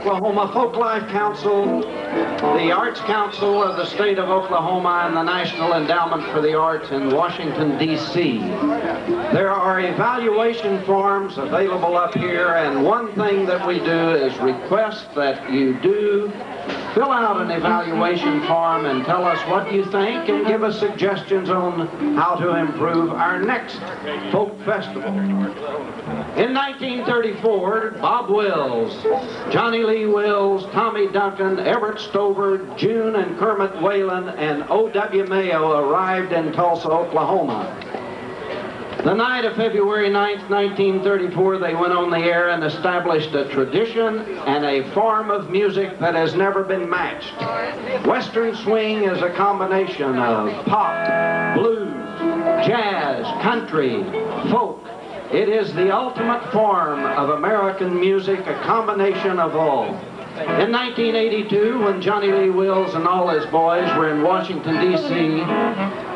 Oklahoma Folklife Council, the Arts Council of the State of Oklahoma, and the National Endowment for the Arts in Washington, D.C. There are evaluation forms available up here, and one thing that we do is request that you do fill out an evaluation form and tell us what you think and give us suggestions on how to improve our next folk festival. In 1934, Bob Wills, Johnnie Lee Wills, Tommy Duncan, Everett Stover, June and Kermit Whalin, and O.W. Mayo arrived in Tulsa, Oklahoma. The night of February 9th, 1934, they went on the air and established a tradition and a form of music that has never been matched. Western swing is a combination of pop, blues, jazz, country, folk. It is the ultimate form of American music, a combination of all. In 1982, when Johnnie Lee Wills and all his boys were in Washington, D.C.,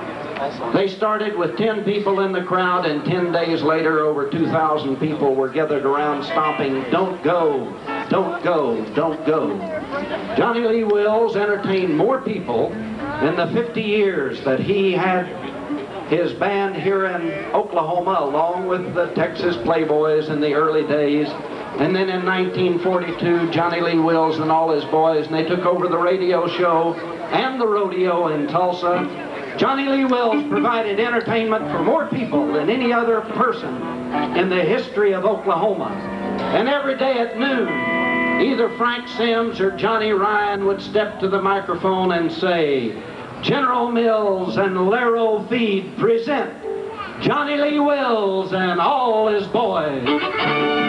they started with 10 people in the crowd, and 10 days later, over 2,000 people were gathered around stomping, Don't go, don't go, don't go. Johnnie Lee Wills entertained more people in the 50 years that he had his band here in Oklahoma, along with the Texas Playboys in the early days. And then in 1942, Johnnie Lee Wills and all his boys, and they took over the radio show and the rodeo in Tulsa. Johnnie Lee Wills provided entertainment for more people than any other person in the history of Oklahoma. And every day at noon, either Frank Sims or Johnny Ryan would step to the microphone and say, General Mills and Larro Feed present Johnnie Lee Wills and all his boys.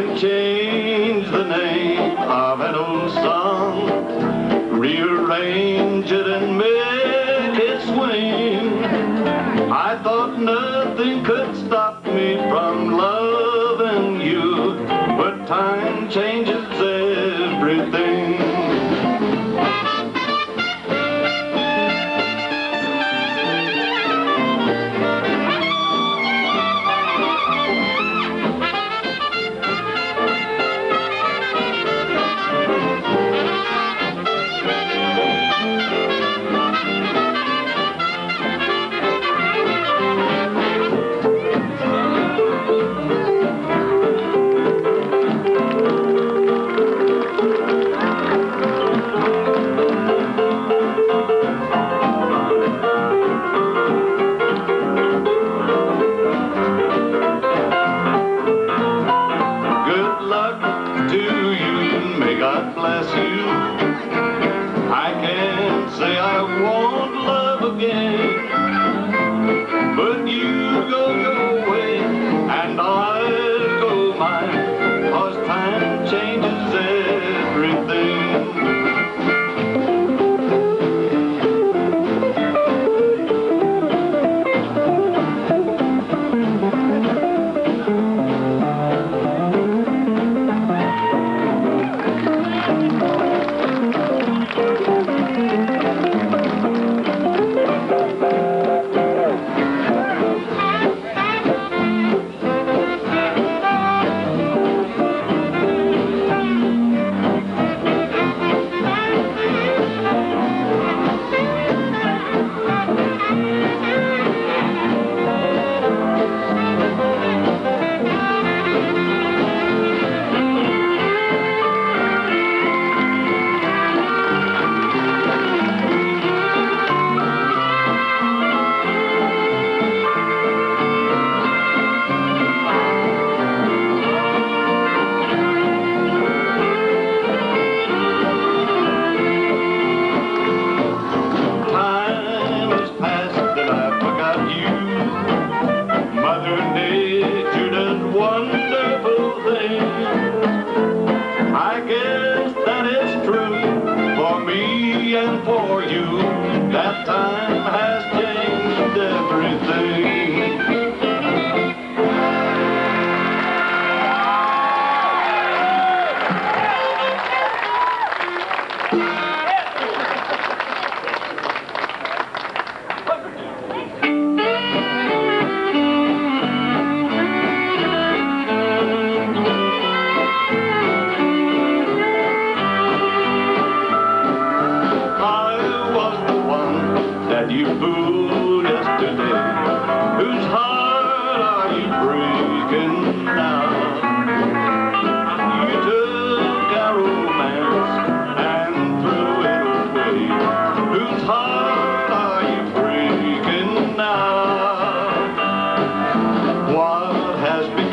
can change the name of an old song, rearrange it and make it swing. I thought nothing could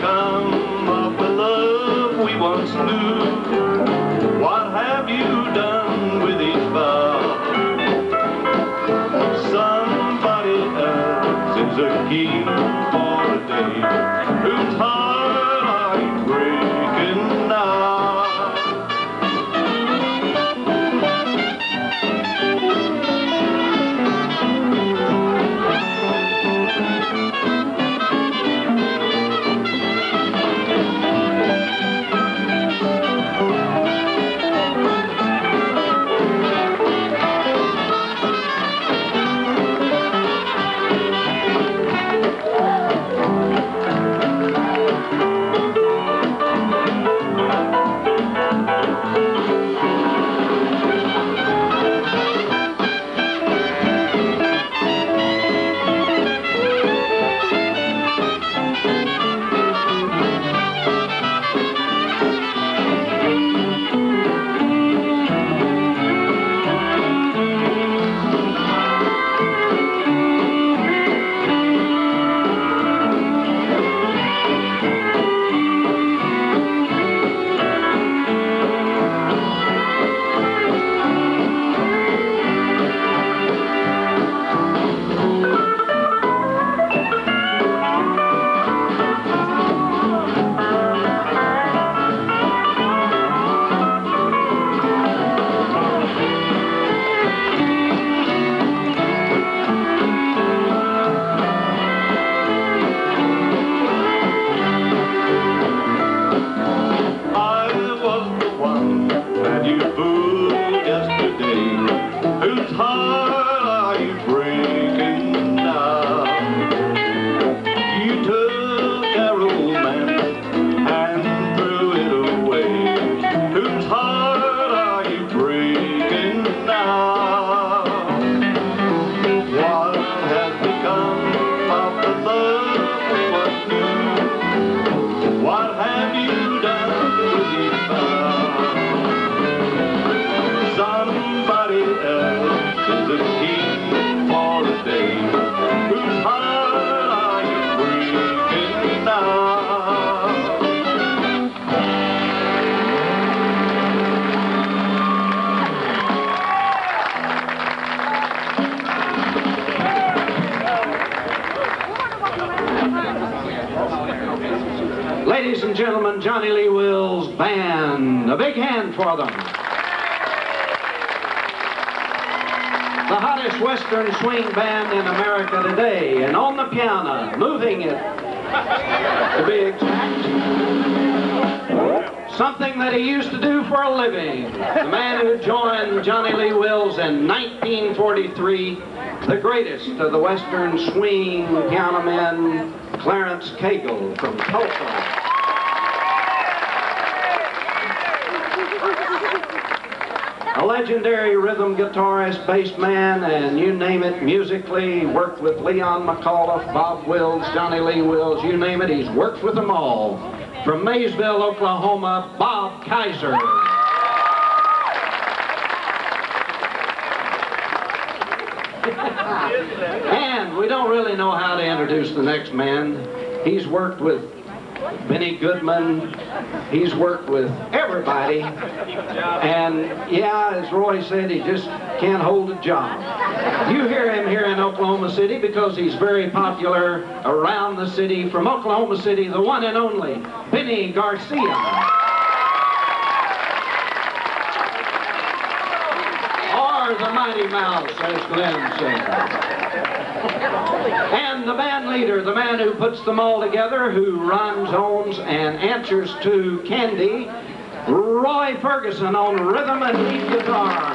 Come of the love we once knew? What have you done with each vow? Somebody else is a king for a day. For them. The hottest Western swing band in America today. And on the piano, moving it, to be exact, something that he used to do for a living. The man who joined Johnnie Lee Wills in 1943, the greatest of the Western swing piano men, Clarence Cagle from Tulsa. Legendary rhythm guitarist, bass man, and you name it, musically, worked with Leon McAuliffe, Bob Wills, Johnnie Lee Wills, you name it, he's worked with them all. From Maysville, Oklahoma, Bob Kaiser. and we don't really know how to introduce the next man. He's worked with Benny Goodman. He's worked with everybody. And yeah, as Roy said, he just can't hold a job. You hear him here in Oklahoma City because he's very popular around the city. From Oklahoma City, the one and only Benny Garcia. Or the Mighty Mouse, as Glenn said. And the band leader, the man who puts them all together, who runs, owns, and answers to Candy, Roy Ferguson on rhythm and lead guitar.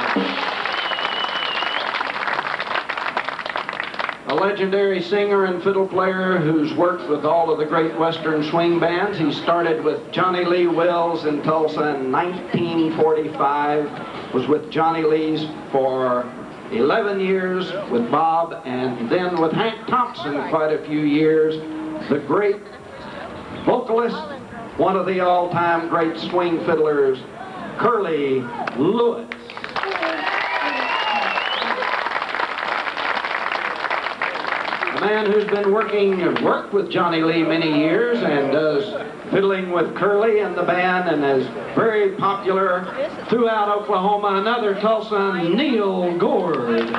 A legendary singer and fiddle player who's worked with all of the great Western swing bands. He started with Johnnie Lee Wills in Tulsa in 1945, was with Johnnie Lee's for 11 years with Bob, and then with Hank Thompson quite a few years. The great vocalist, one of the all-time great swing fiddlers, Curly Lewis. A man who's been working, worked with Johnnie Lee many years and does fiddling with Curly and the band and is very popular throughout Oklahoma. Another Tulsa, Neil Gourd.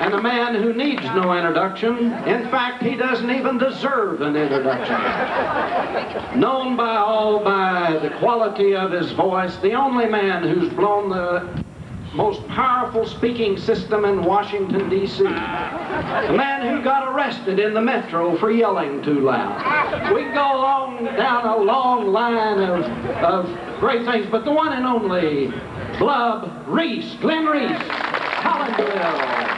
And a man who needs no introduction. In fact, he doesn't even deserve an introduction. Known by all by the quality of his voice, the only man who's blown the most powerful speaking system in Washington, D.C. The man who got arrested in the metro for yelling too loud. We go along down a long line of, of great things, but the one and only Blub Rhees, Glenn Rhees, Collinsville.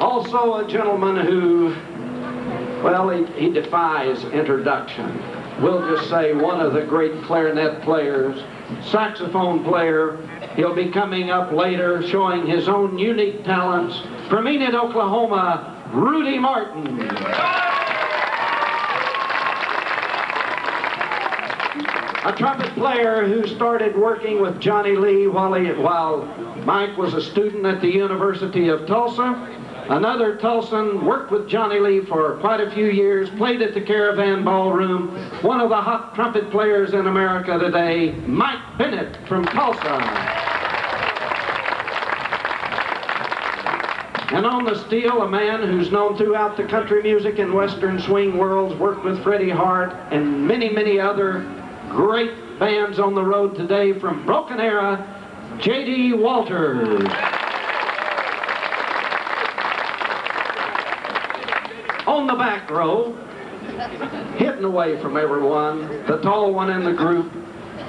Also a gentleman who, well, he, he defies introduction we'll just say one of the great clarinet players, saxophone player. He'll be coming up later showing his own unique talents. From Enid, Oklahoma, Rudy Martin. A trumpet player who started working with Johnnie Lee while, he, while Mike was a student at the University of Tulsa. Another Tulsan, worked with Johnnie Lee for quite a few years, played at the Caravan Ballroom. One of the hot trumpet players in America today, Mike Bennett from Tulsa. And on the steel, a man who's known throughout the country music and western swing worlds, worked with Freddie Hart and many, many other great bands on the road today from Broken Arrow, J.D. Walters. On the back row, hidden away from everyone, the tall one in the group.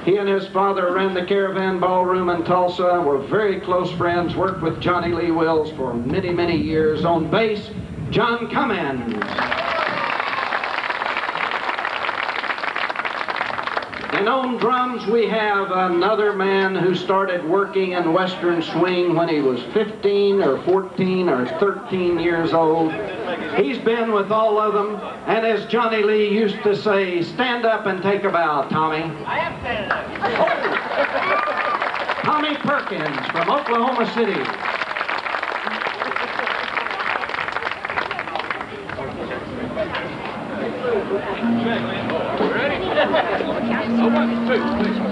He and his father ran the Caravan Ballroom in Tulsa, were very close friends, worked with Johnnie Lee Wills for many, many years. On bass, John Cummins. And on drums, we have another man who started working in Western swing when he was 15 or 14 or 13 years old. He's been with all of them, and as Johnnie Lee used to say, stand up and take a bow, Tommy. I am standing up. Tommy Perkins from Oklahoma City. Ready? One, two, three.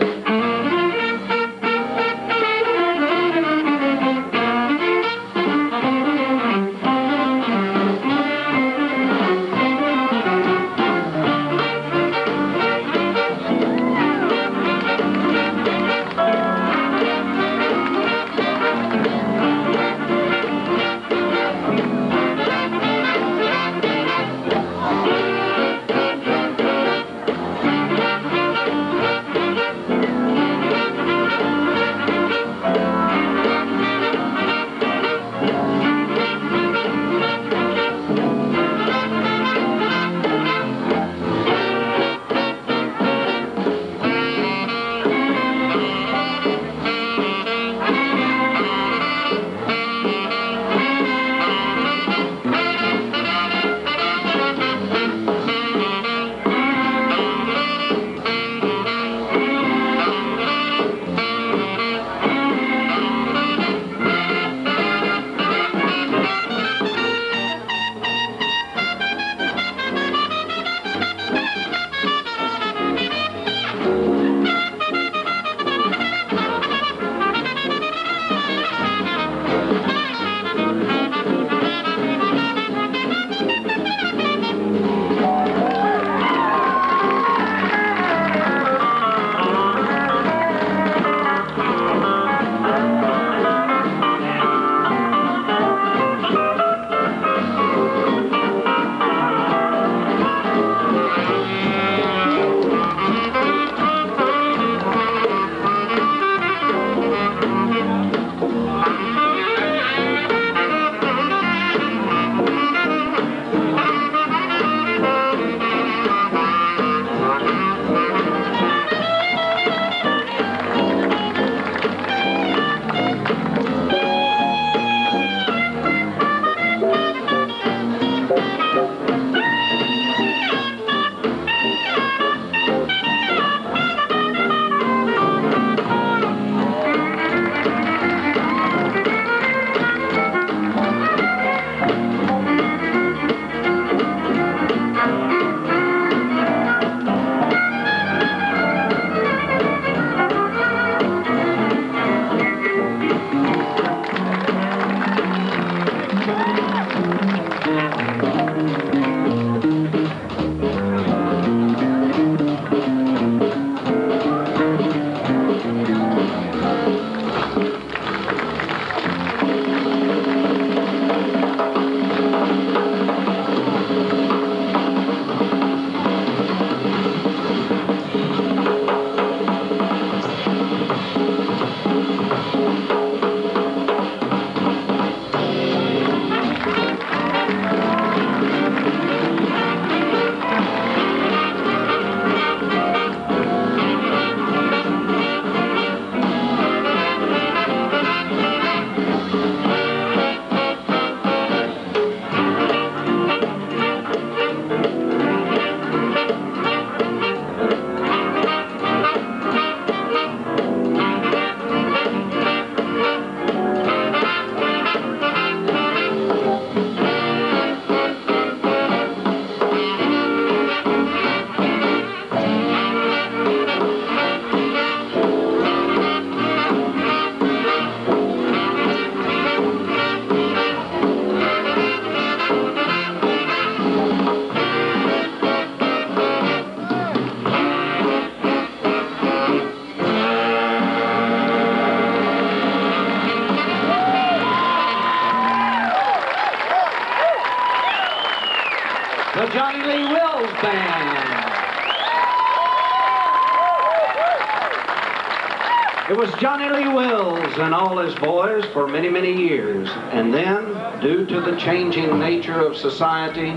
And all his boys for many, many years, and then, due to the changing nature of society,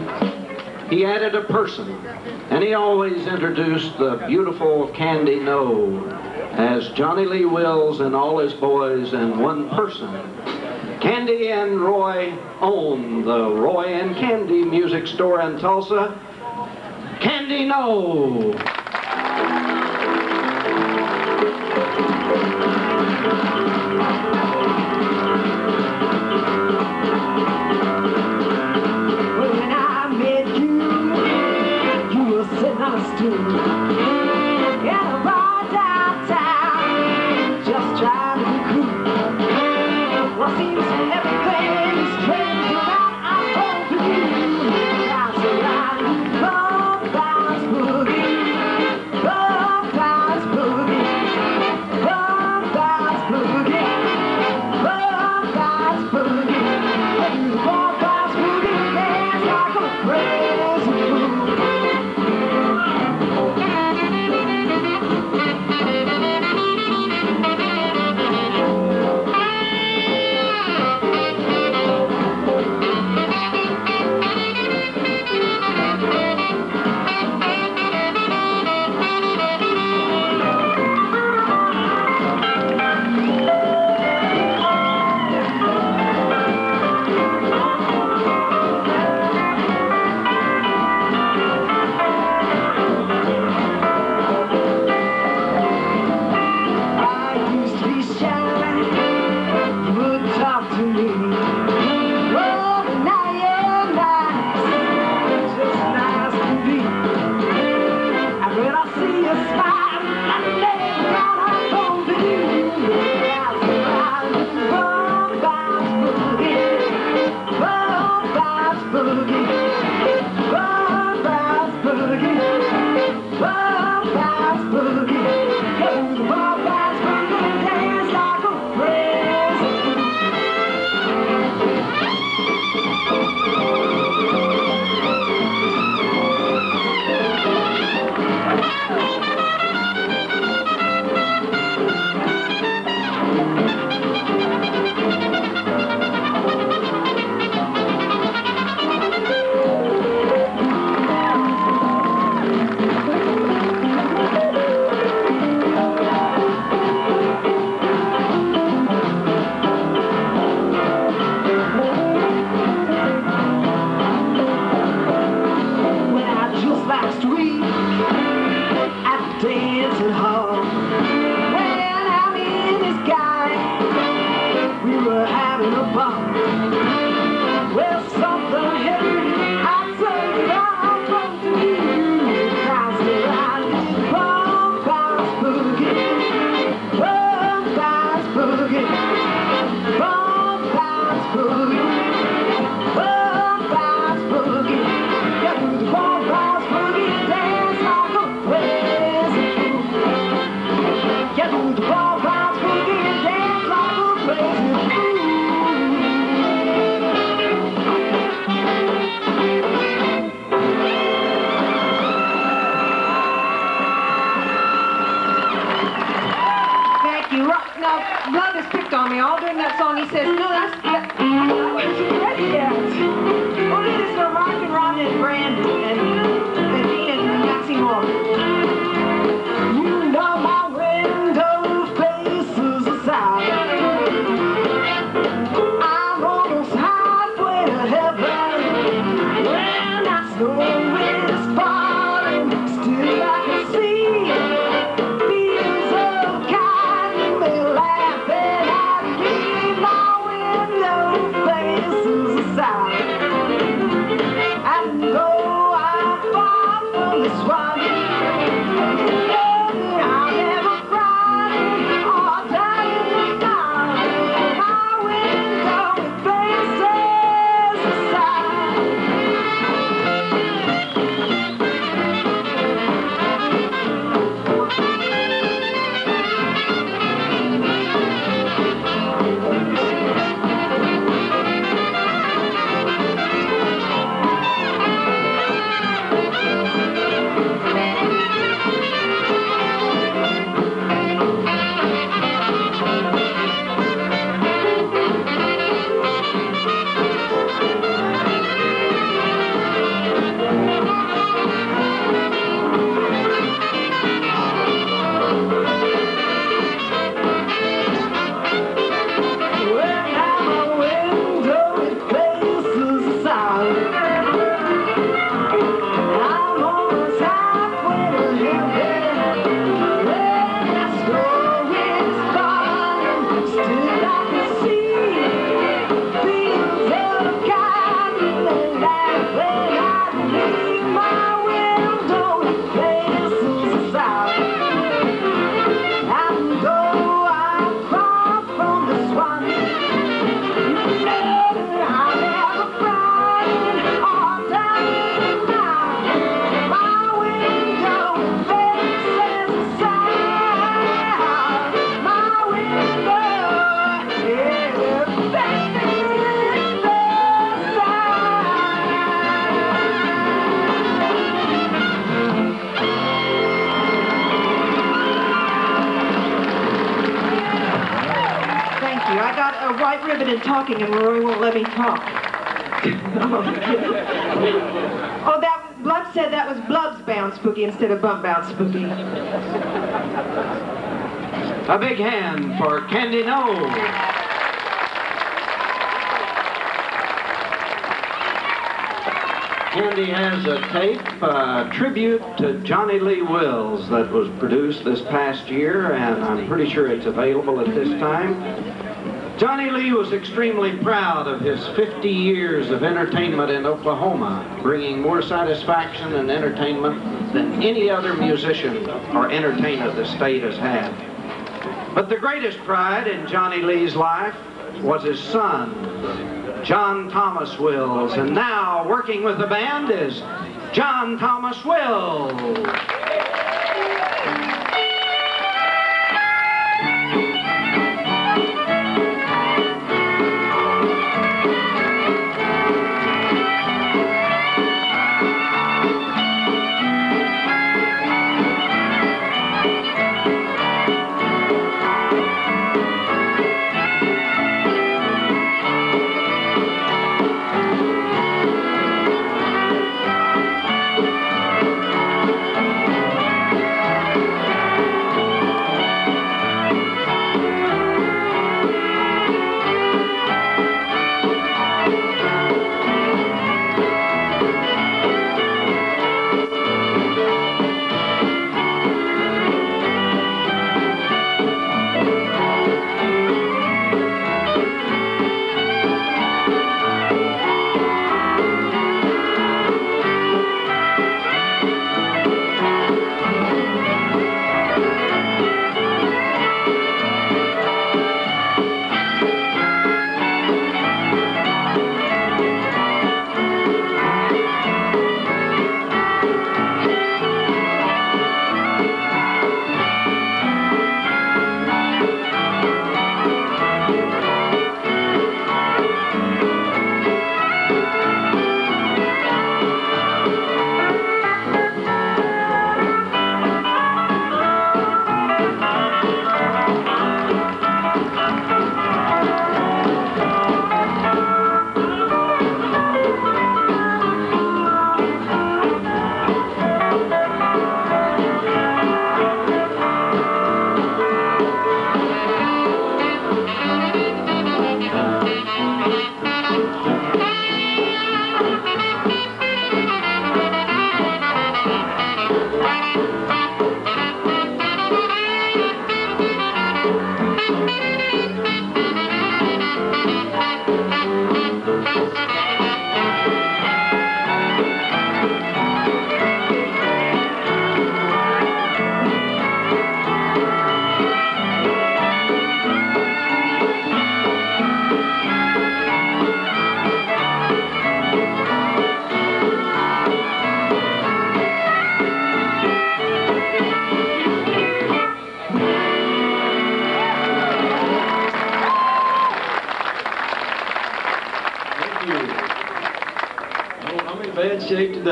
he added a person, and he always introduced the beautiful Candy Noe as Johnnie Lee Wills and all his boys and one person. Candy and Roy own the Roy and Candy Music Store in Tulsa. Candy Noe! every way. Was Blub's bound spooky instead of bum bound spooky. A big hand for Candy Knowles. Candy has a tape, uh, tribute to Johnnie Lee Wills that was produced this past year, and I'm pretty sure it's available at this time. Johnnie Lee was extremely proud of his 50 years of entertainment in Oklahoma, bringing more satisfaction and entertainment than any other musician or entertainer the state has had. But the greatest pride in Johnnie Lee's life was his son, John Thomas Wills. And now, working with the band is John Thomas Wills.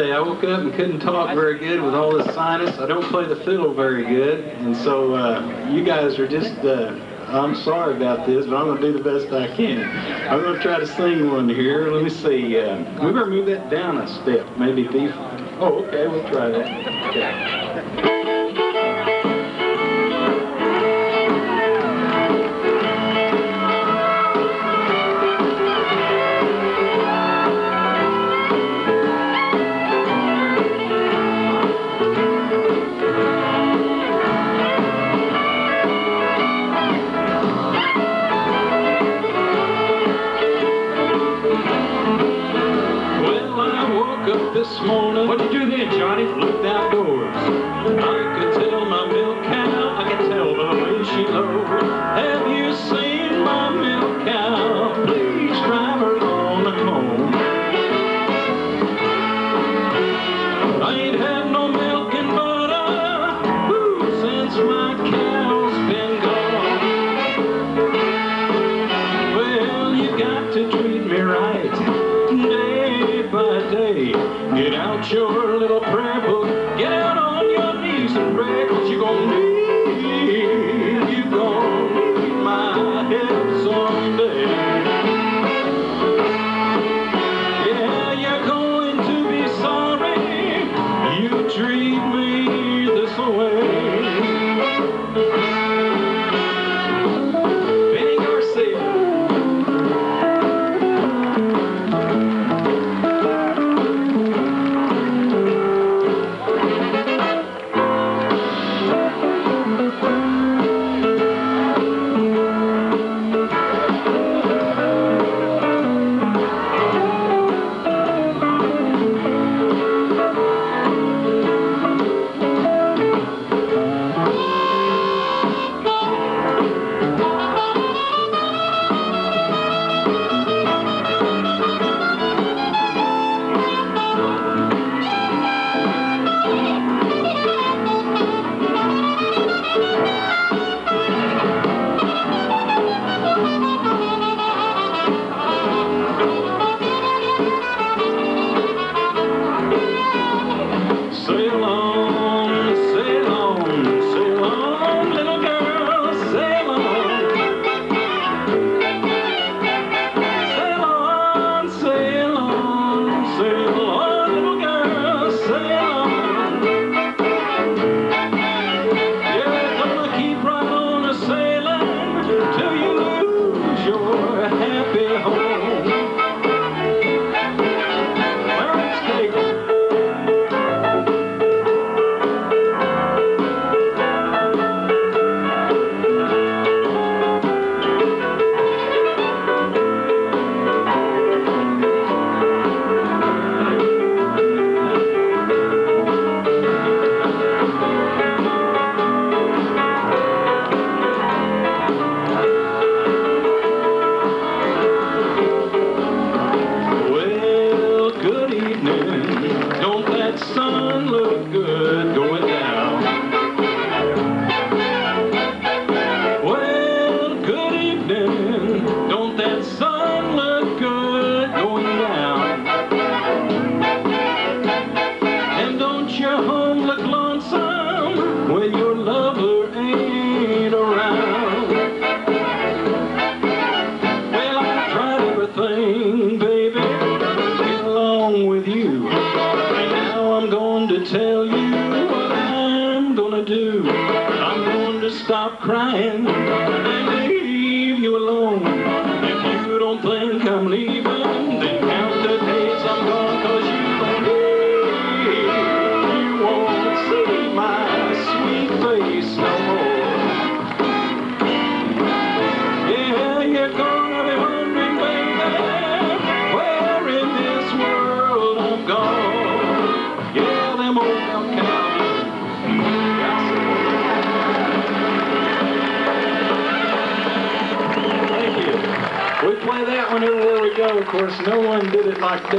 I woke up and couldn't talk very good with all this sinus. I don't play the fiddle very good, and so uh, you guys are just. Uh, I'm sorry about this, but I'm going to do the best I can. I'm going to try to sing one here. Let me see. Uh, we better move that down a step. Maybe B. Oh, okay. We'll try that. Okay.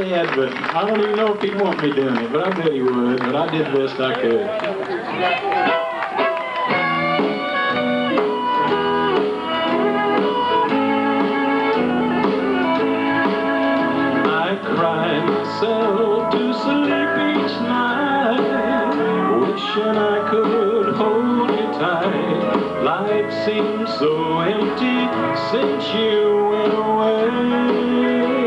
I don't even know if he'd want me doing it, but I bet he would. But I did the best I could. cry myself to sleep each night Wishing I could hold you tight Life seems so empty since you went away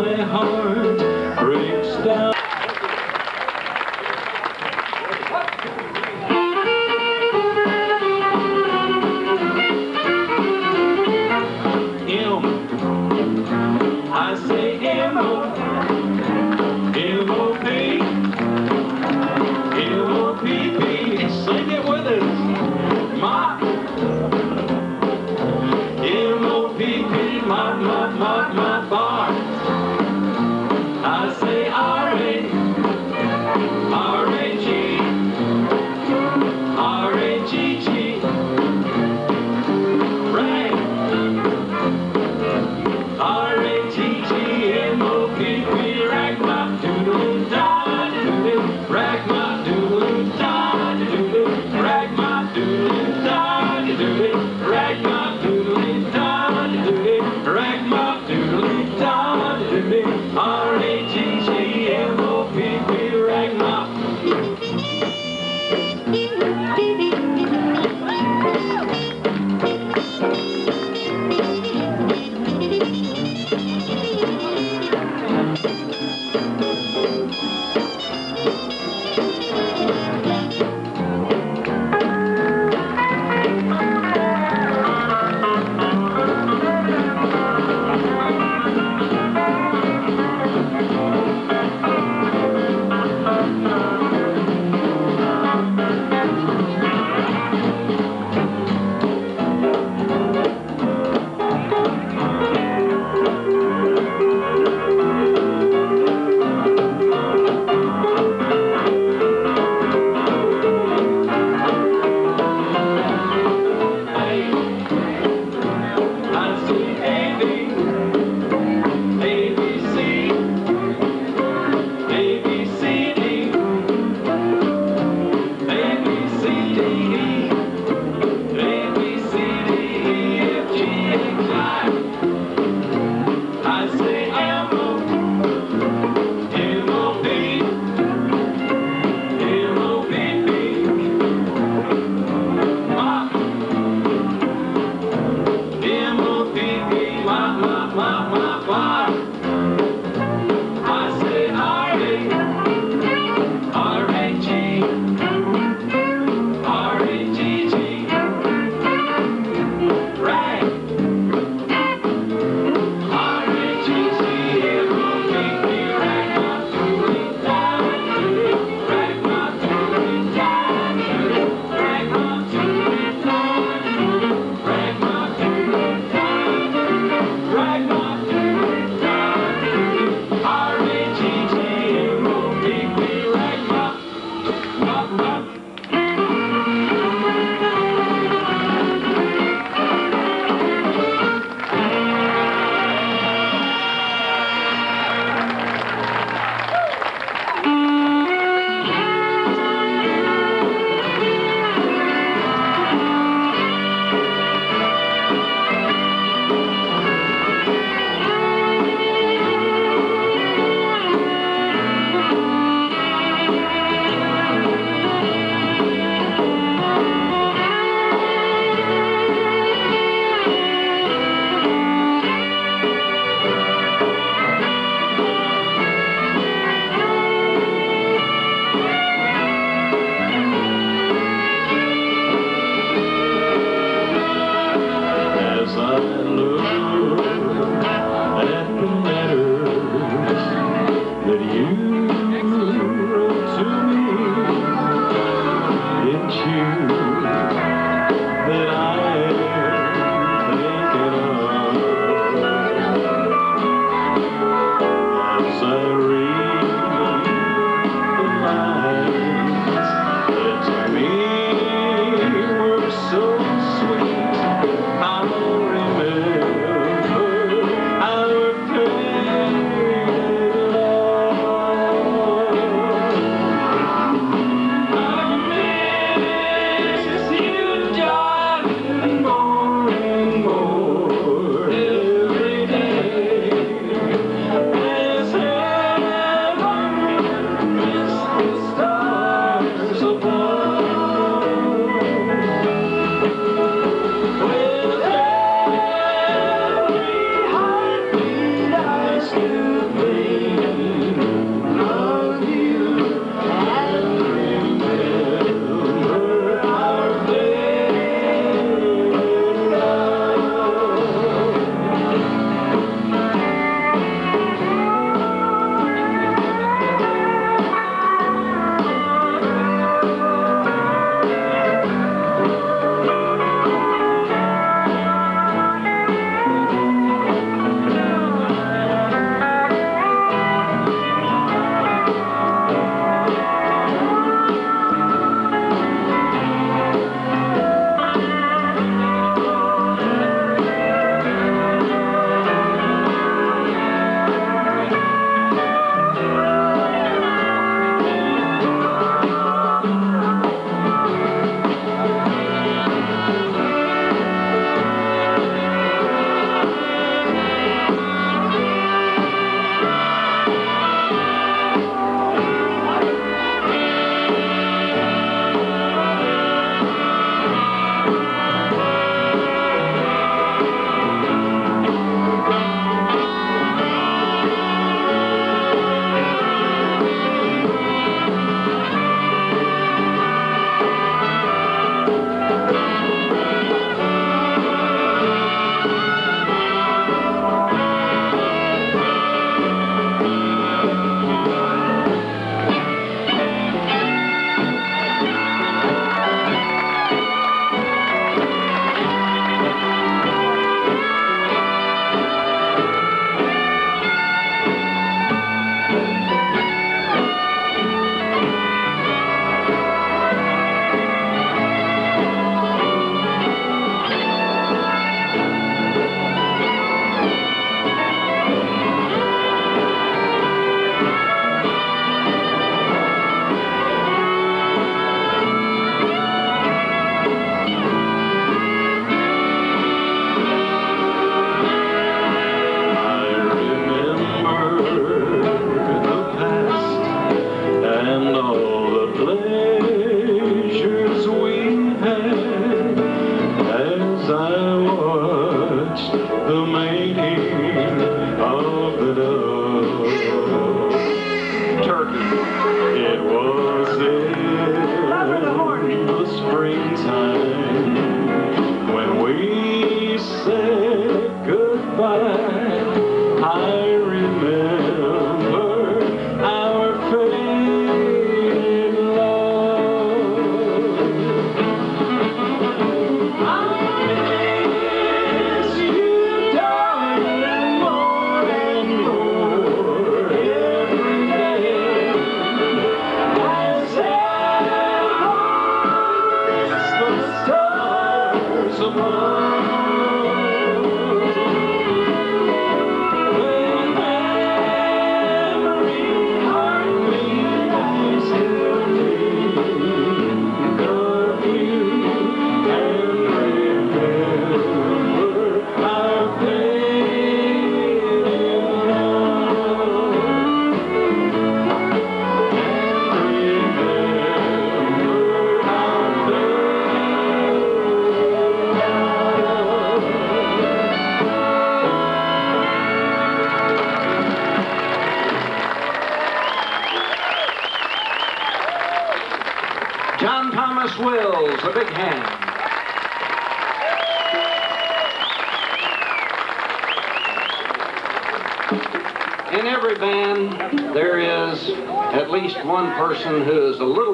my heart breaks down.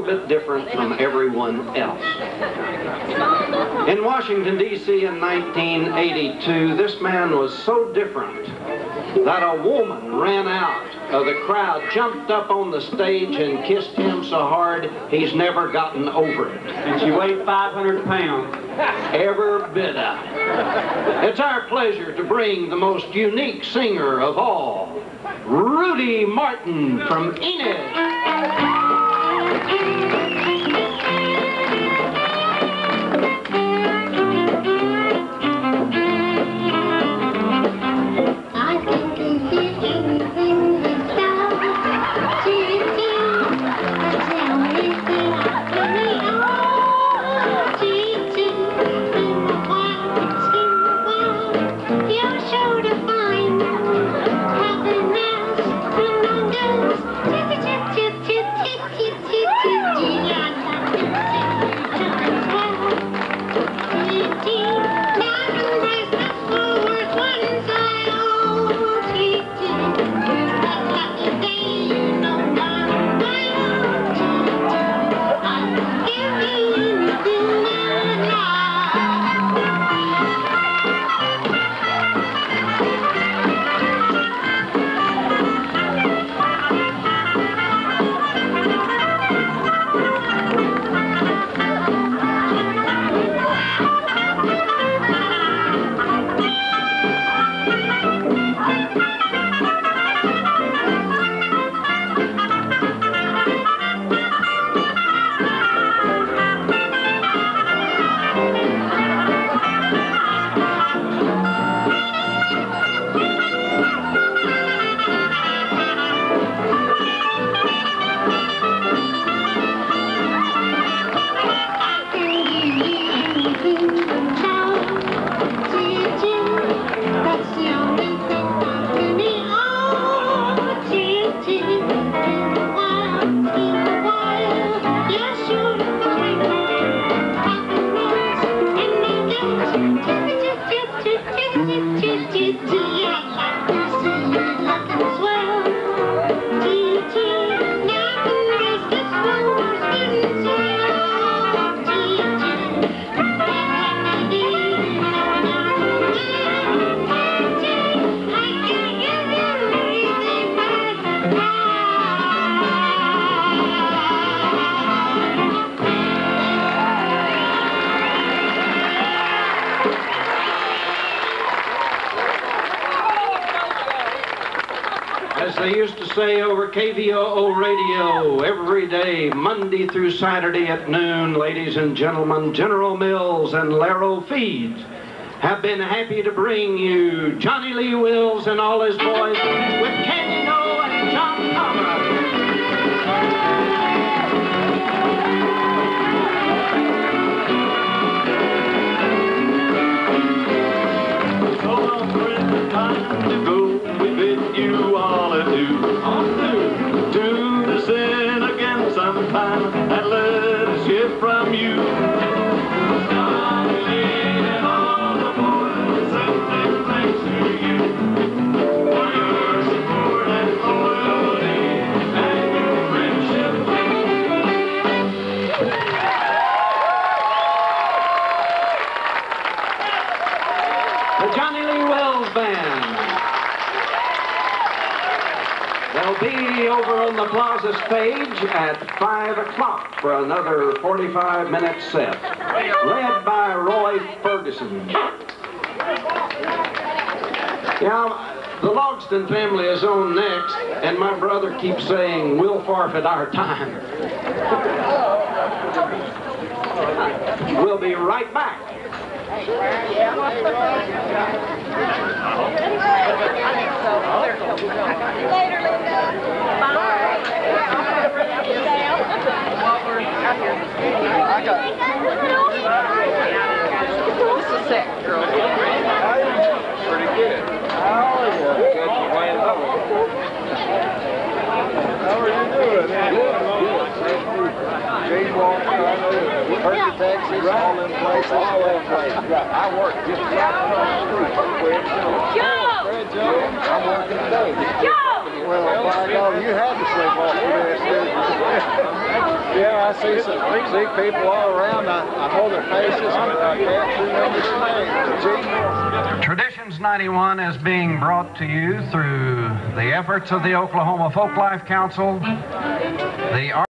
Bit different from everyone else. In Washington, D.C. in 1982, this man was so different that a woman ran out of the crowd, jumped up on the stage and kissed him so hard he's never gotten over it. And she weighed 500 pounds. Every bit of it. It's our pleasure to bring the most unique singer of all, Rudy Martin from Enid. Radio every day, Monday through Saturday at noon, ladies and gentlemen, General Mills and Larro Feeds have been happy to bring you Johnnie Lee Wills and all his boys with Candy Noe and John time to go. Support and loyalty and your friendship. The Johnnie Lee Wills Band. They'll be over on the plaza stage at 5 o'clock for another 45 minute set, led by Roy Ferguson. Yeah, the Logston family is on next, and my brother keeps saying, we'll forfeit our time. We'll be right back. Later, here. I got. This is sick, girl. Pretty good. How are you? Good. Playing level. How are you doing? Architects, all in place, all in place. I work just right across the street. Joe! Joe! I'm working today. Joe! Well, by God, you had to sleep off the last yeah, I see some see people all around. I, I know their faces. Traditions 91 is being brought to you through the efforts of the Oklahoma Folklife Council, the